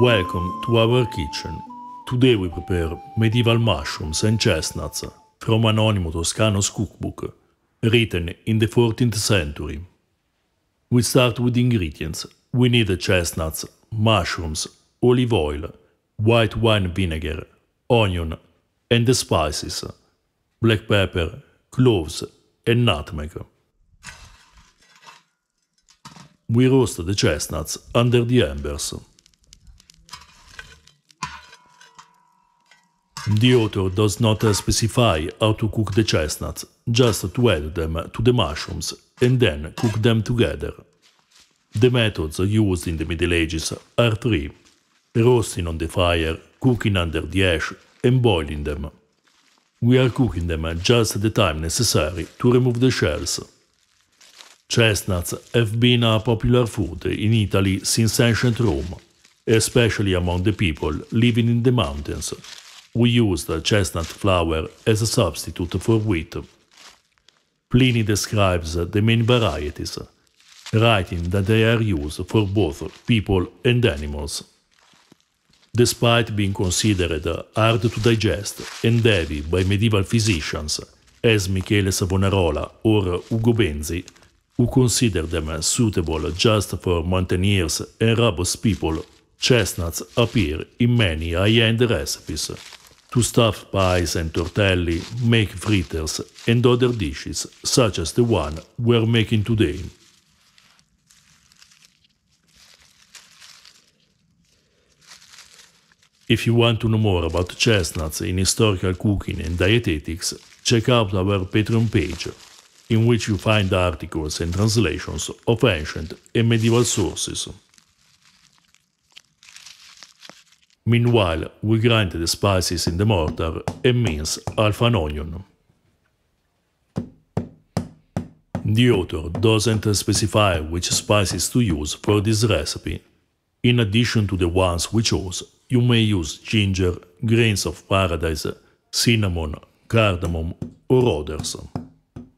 Welcome to our kitchen. Today we prepare medieval mushrooms and chestnuts from Anonimo Toscano's cookbook, written in the 14th century. We start with the ingredients. We need the chestnuts, mushrooms, olive oil, white wine vinegar, onion, and the spices, black pepper, cloves, and nutmeg. We roast the chestnuts under the embers. The author does not uh, specify how to cook the chestnuts, just to add them to the mushrooms and then cook them together. The methods used in the Middle Ages are three roasting on the fire, cooking under the ash, and boiling them. We are cooking them just the time necessary to remove the shells. Chestnuts have been a popular food in Italy since ancient Rome, especially among the people living in the mountains we used chestnut flour as a substitute for wheat. Pliny describes the main varieties, writing that they are used for both people and animals. Despite being considered hard to digest and heavy by medieval physicians, as Michele Savonarola or Ugo Benzi, who considered them suitable just for mountaineers and robust people, chestnuts appear in many high-end recipes to stuff pies and tortelli, make fritters and other dishes, such as the one we're making today. If you want to know more about chestnuts in historical cooking and dietetics, check out our Patreon page, in which you find articles and translations of ancient and medieval sources. Meanwhile, we grind the spices in the mortar and mince half an onion. The author doesn't specify which spices to use for this recipe. In addition to the ones we chose, you may use ginger, grains of paradise, cinnamon, cardamom, or others.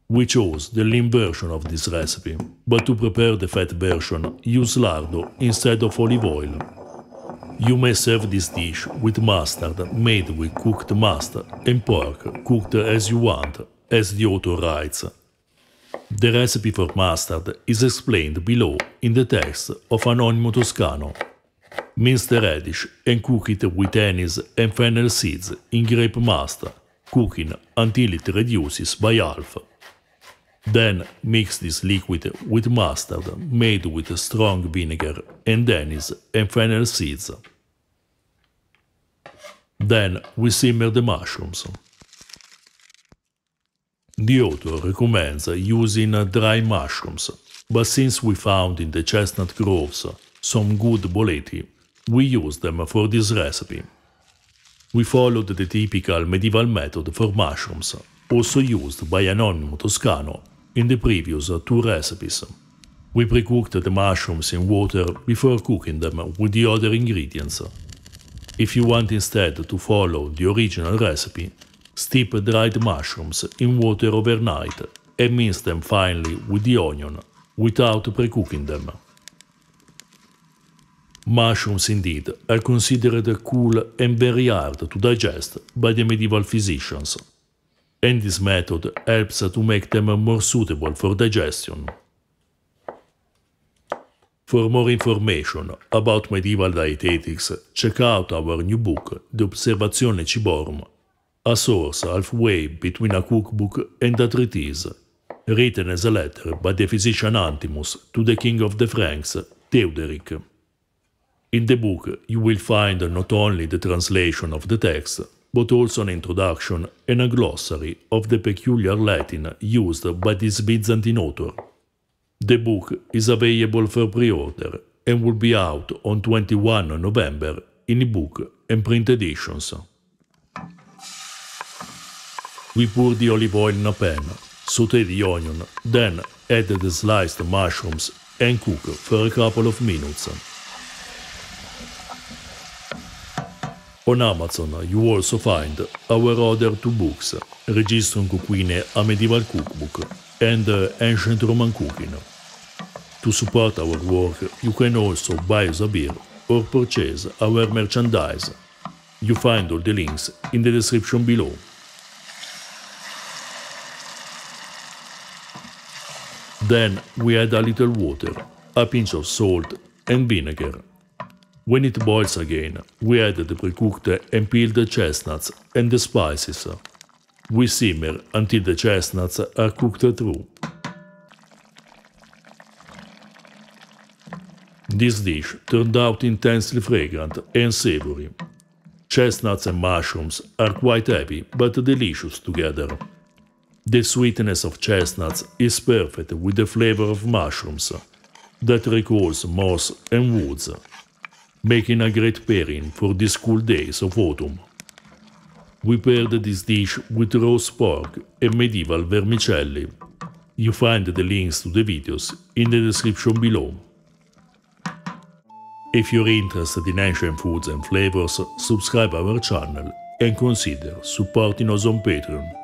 We chose the lean version of this recipe, but to prepare the fat version, use lardo instead of olive oil. You may serve this dish with mustard made with cooked mustard and pork cooked as you want, as the author writes. The recipe for mustard is explained below in the text of Anonimo Toscano. Mince the radish and cook it with anise and fennel seeds in grape mustard, cooking until it reduces by half. Then mix this liquid with mustard made with strong vinegar and anise and fennel seeds. Then we simmer the mushrooms. The author recommends using dry mushrooms, but since we found in the chestnut groves some good boleti, we use them for this recipe. We followed the typical medieval method for mushrooms, also used by Anonimo Toscano in the previous uh, two recipes. Uh, we pre-cooked the mushrooms in water before cooking them uh, with the other ingredients. If you want instead to follow the original recipe, steep dried mushrooms in water overnight and mince them finely with the onion without pre-cooking them. Mushrooms indeed are considered cool and very hard to digest by the medieval physicians and this method helps to make them more suitable for digestion. For more information about medieval dietetics, check out our new book, De Observatione Ciborum, a source halfway between a cookbook and a treatise, written as a letter by the physician Anthimus to the king of the Franks, Theuderic. In the book, you will find not only the translation of the text, but also an introduction and a glossary of the peculiar Latin used by this Byzantine author. The book is available for pre-order and will be out on 21 November in ebook and print editions. We pour the olive oil in a pan, saute the onion, then add the sliced mushrooms and cook for a couple of minutes. On Amazon you also find our other two books, Registrum Cuquine, a medieval cookbook, and Ancient Roman Cooking. To support our work, you can also buy us a beer or purchase our merchandise. You find all the links in the description below. Then we add a little water, a pinch of salt and vinegar. When it boils again, we add the pre-cooked and peeled chestnuts and the spices. We simmer until the chestnuts are cooked through. This dish turned out intensely fragrant and savory. Chestnuts and mushrooms are quite heavy but delicious together. The sweetness of chestnuts is perfect with the flavor of mushrooms that recalls moss and woods, making a great pairing for these cool days of autumn. We paired this dish with roast pork and medieval vermicelli. You find the links to the videos in the description below. If you're interested in ancient foods and flavors, subscribe our channel and consider supporting us on Patreon.